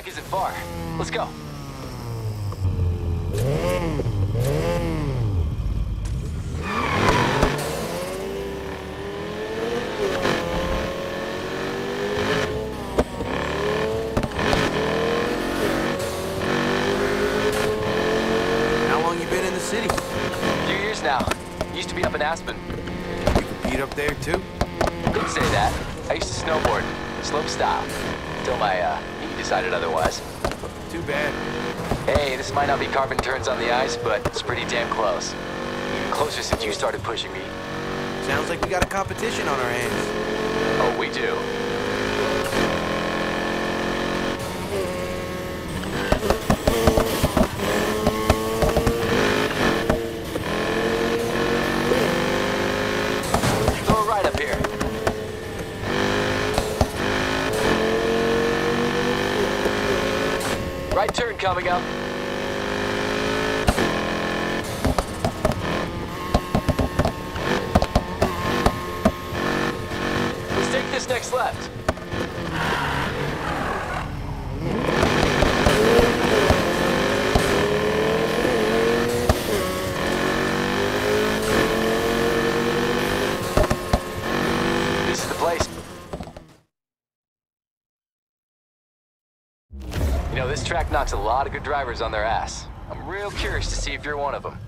Track isn't far. Let's go. How long you been in the city? A few years now. Used to be up in Aspen. You compete up there too? Couldn't say that. I used to snowboard, slope style. Until my, uh, decided otherwise. Too bad. Hey, this might not be carving turns on the ice, but it's pretty damn close. Even closer since you started pushing me. Sounds like we got a competition on our hands. Oh, we do. Coming up. Let's take this next left. This is the place. You know, this track knocks a lot of good drivers on their ass. I'm real curious to see if you're one of them.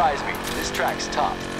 Surprise me. This track's tough.